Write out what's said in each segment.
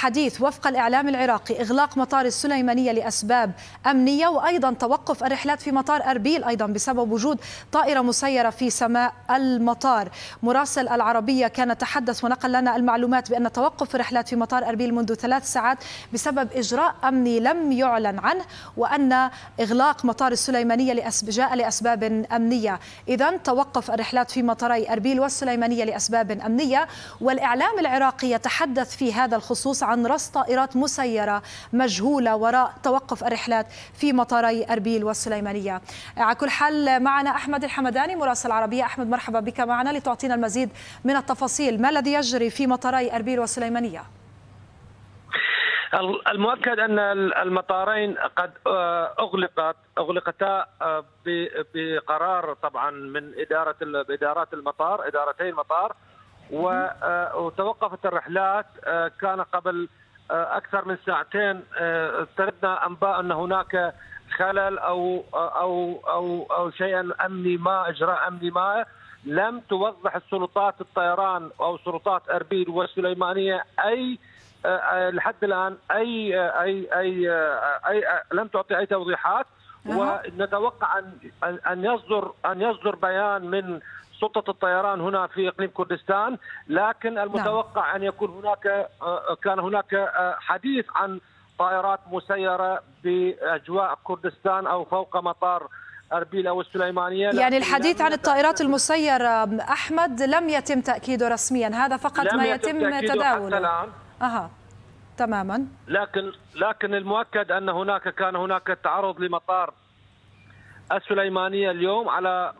الحديث وفق الإعلام العراقي إغلاق مطار السليمانية لأسباب أمنية وأيضا توقف الرحلات في مطار أربيل أيضا بسبب وجود طائرة مسيرة في سماء المطار مراسل العربية كان تحدث ونقل لنا المعلومات بأن توقف الرحلات في مطار أربيل منذ ثلاث ساعات بسبب إجراء أمني لم يعلن عنه وأن إغلاق مطار السليمانية. جاء لأسباب أمنية إذا توقف الرحلات في مطاري أربيل والسليمانية لأسباب أمنية والإعلام العراقي يتحدث في هذا الخصوص عن رصد طائرات مسيرة مجهولة وراء توقف الرحلات في مطاري أربيل والسليمانية. على كل حال معنا أحمد الحمداني مراسل عربية. أحمد مرحبا بك معنا لتعطينا المزيد من التفاصيل. ما الذي يجري في مطاري أربيل والسليمانية؟ المؤكد أن المطارين قد أغلقت أغلقتا بقرار طبعا من إدارة ادارات المطار إدارتي المطار وتوقفت الرحلات كان قبل أكثر من ساعتين استردنا انباء أن هناك خلل أو أو أو أو شيء أمني ما إجراء أمني ما لم توضح السلطات الطيران أو سلطات أربيل والسليمانية أي لحد الآن أي أي أي أي لم تعطي أي توضيحات. ونتوقع أن أن يصدر أن يصدر بيان من سلطة الطيران هنا في إقليم كردستان لكن المتوقع نعم. أن يكون هناك كان هناك حديث عن طائرات مسيرة بأجواء كردستان أو فوق مطار أربيل أو السليمانية. يعني الحديث عن الطائرات المسيرة أحمد لم يتم تأكيده رسميا. هذا فقط ما يتم تداوله. الآن. أها تماما. لكن لكن المؤكد أن هناك كان هناك تعرض لمطار السليمانية اليوم على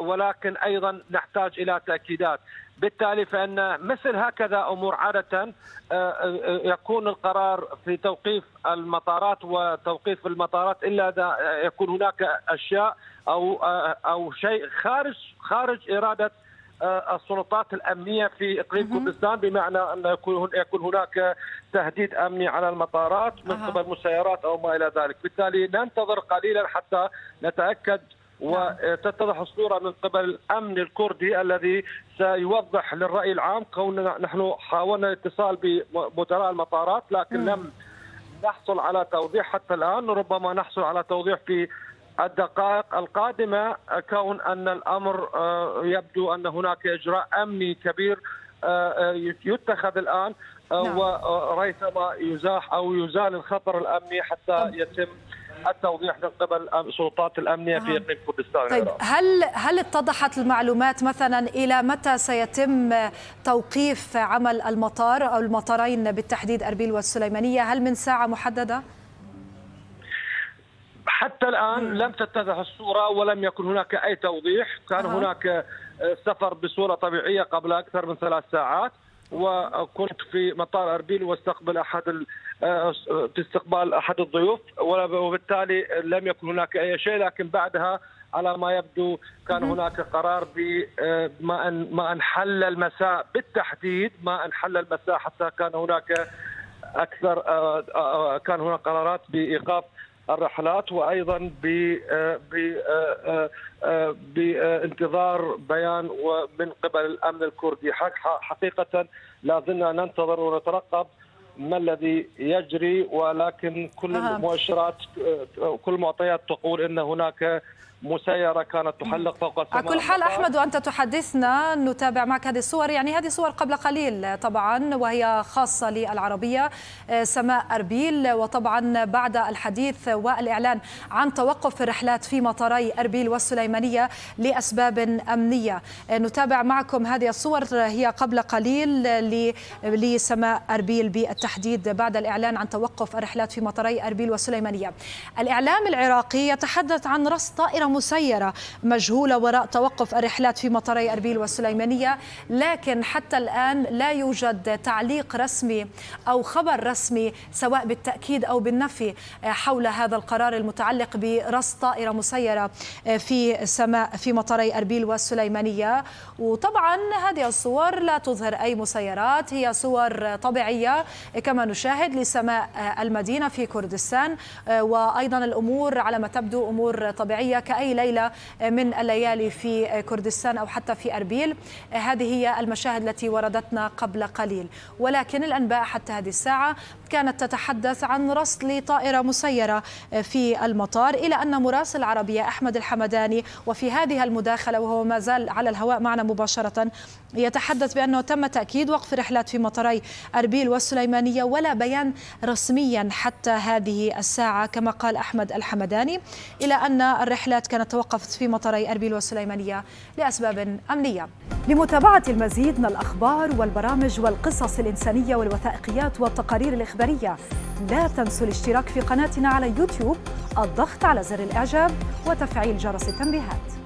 ولكن أيضا نحتاج إلى تأكيدات. بالتالي فإن مثل هكذا أمور عادة يكون القرار في توقيف المطارات وتوقيف المطارات إلا إذا يكون هناك أشياء أو أو شيء خارج خارج إرادة السلطات الأمنية في إقليم كردستان بمعنى أن يكون يكون هناك تهديد أمني على المطارات من قبل مسيرات أو ما إلى ذلك، بالتالي ننتظر قليلا حتى نتأكد وتتضح الصورة من قبل الأمن الكردي الذي سيوضح للرأي العام كوننا نحن حاولنا الاتصال بمدراء المطارات لكن لم نحصل على توضيح حتى الآن ربما نحصل على توضيح في الدقائق القادمة كون أن الأمر يبدو أن هناك إجراء أمني كبير يتخذ الآن وريثما يزاح أو يزال الخطر الأمني حتى يتم التوضيح من قبل السلطات الأمنية في إقليم كردستان طيب هل هل اتضحت المعلومات مثلا إلى متى سيتم توقيف عمل المطار أو المطارين بالتحديد أربيل والسليمانية؟ هل من ساعة محددة؟ حتى الآن لم تتضح الصورة ولم يكن هناك أي توضيح، كان أه. هناك سفر بصورة طبيعية قبل أكثر من ثلاث ساعات وكنت في مطار أربيل واستقبل أحد في استقبال أحد الضيوف وبالتالي لم يكن هناك أي شيء. لكن بعدها على ما يبدو كان هناك قرار بما ان ما أن حل المساء بالتحديد ما أن حل المساء حتى كان هناك أكثر كان هناك قرارات بإيقاف الرحلات وأيضا بانتظار بيان من قبل الأمن الكردي. حقيقة لا زلنا ننتظر ونترقب ما الذي يجري ولكن كل المؤشرات كل المعطيات تقول إن هناك مسيرة كانت تحلق فوق السماء على كل حال أحمد وأنت تحدثنا نتابع معك هذه الصور. يعني هذه صور قبل قليل طبعا وهي خاصة للعربية سماء أربيل وطبعا بعد الحديث والإعلان عن توقف الرحلات في مطاري أربيل والسليمانية لأسباب أمنية. نتابع معكم هذه الصور هي قبل قليل لسماء أربيل بالتحديد بعد الإعلان عن توقف الرحلات في مطاري أربيل والسليمانية. الإعلام العراقي يتحدث عن رصد طائرة مسيرة مجهولة وراء توقف الرحلات في مطاري أربيل والسليمانية لكن حتى الآن لا يوجد تعليق رسمي أو خبر رسمي سواء بالتأكيد أو بالنفي حول هذا القرار المتعلق برصد طائرة مسيرة في سماء في مطاري أربيل والسليمانية. وطبعا هذه الصور لا تظهر أي مسيرات هي صور طبيعية كما نشاهد لسماء المدينة في كردستان وأيضا الأمور على ما تبدو أمور طبيعية كأي ليلة من الليالي في كردستان أو حتى في أربيل. هذه هي المشاهد التي وردتنا قبل قليل. ولكن الأنباء حتى هذه الساعة كانت تتحدث عن رصد لطائرة مسيرة في المطار إلى أن مراسل العربية أحمد الحمداني وفي هذه المداخلة وهو ما زال على الهواء معنا مباشرة يتحدث بأنه تم تأكيد وقف رحلات في مطاري أربيل والسليمانية ولا بيان رسميا حتى هذه الساعة كما قال أحمد الحمداني. إلى أن الرحلات كانت توقفت في مطاري أربيل والسليمانية لأسباب أمنية. لمتابعة المزيد من الأخبار والبرامج والقصص الإنسانية والوثائقيات والتقارير الإخبارية لا تنسوا الاشتراك في قناتنا على يوتيوب الضغط على زر الإعجاب وتفعيل جرس التنبيهات.